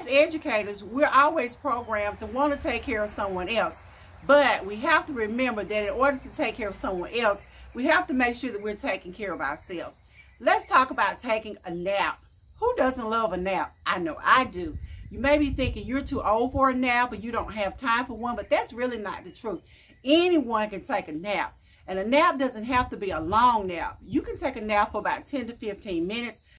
As educators, we're always programmed to want to take care of someone else. But we have to remember that in order to take care of someone else, we have to make sure that we're taking care of ourselves. Let's talk about taking a nap. Who doesn't love a nap? I know I do. You may be thinking you're too old for a nap or you don't have time for one, but that's really not the truth. Anyone can take a nap. And a nap doesn't have to be a long nap. You can take a nap for about 10 to 15 minutes